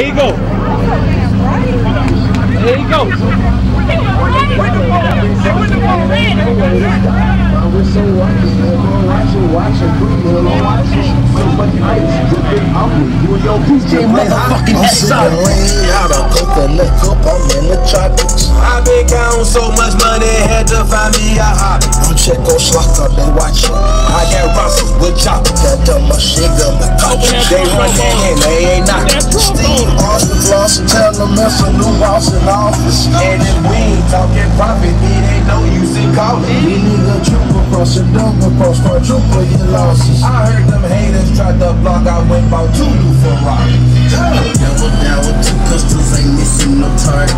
There you go. There you go. Motherfucking I'm sipping lean out of coconut cup, I'm in the tropics. I been counting so much money, had to find me a hobby. I'm Czechoslovak, they watching. I got Russells with choppers. Got the machine gun, the coach. They run that they ain't knocking. And if we ain't talking profit, it ain't no use in calling. We need a triple cross, a double cross, quadruple your losses. I heard them haters tried to block, I went bought two new Ferraris. Double down with two pistols, ain't missing no target.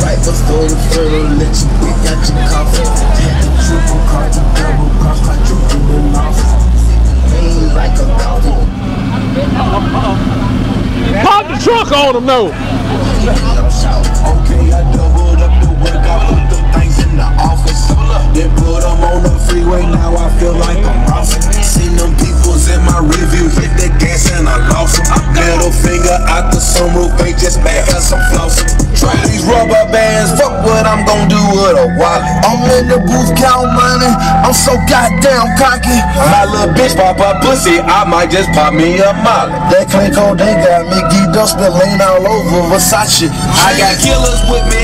Right before the funeral, let you pick out your coffin. Trunk on them though. Okay, I doubled up the work, I put the things in the office. Then put them on the freeway, now I feel like I'm rocking. Seen them peoples in my review, hit the gas and I lost them. Middle finger out the sunroof, they just back. These rubber bands, fuck what I'm gon' do with a wallet. I'm in the booth, count money. I'm so goddamn cocky. My little bitch pop up pussy, I might just pop me a molly. That Clanco, they got me geeked up, spit lean all over Versace. I got killers with me,